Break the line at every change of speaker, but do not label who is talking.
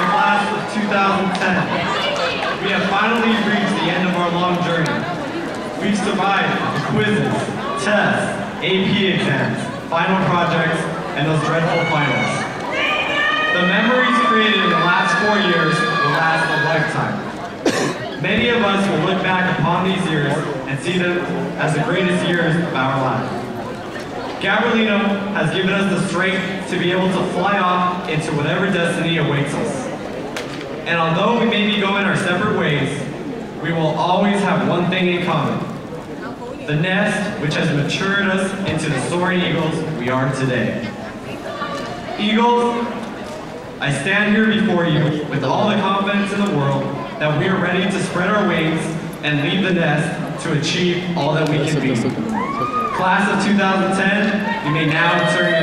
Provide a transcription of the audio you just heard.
the class of 2010, we have finally reached the end of our long journey. We've survived quizzes, tests, AP exams, final projects, and those dreadful finals. The memories created in the last four years will last a lifetime. Many of us will look back upon these years and see them as the greatest years of our lives. Gabrielino has given us the strength to be able to fly off into whatever destiny awaits us. And although we may be going our separate ways, we will always have one thing in common. The nest which has matured us into the soaring eagles we are today. Eagles, I stand here before you with all the confidence in the world that we are ready to spread our wings and leave the nest to achieve all that we can be. Class of 2010, you may now turn.